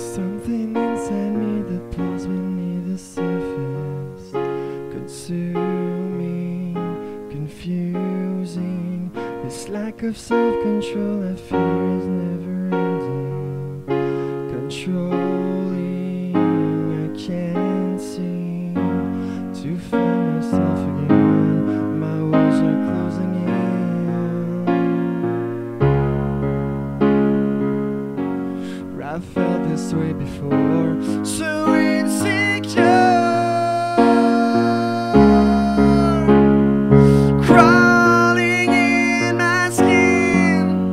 Something inside me that pulls beneath the surface. Consuming, confusing. This lack of self-control I fear is never this way before. So insecure Crawling in my skin.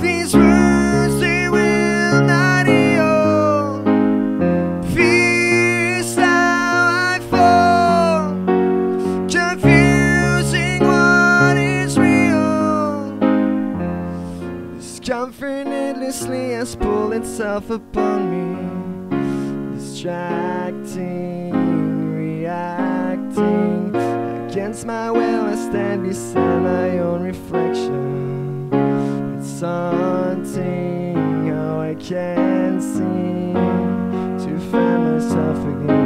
These words they will not heal. Fears how I fall. Confusing what is real. Discomfort endlessly has pulled itself upon me. Distracting, reacting. Against my will I stand beside my own reflection. It's haunting how I can't seem To find myself again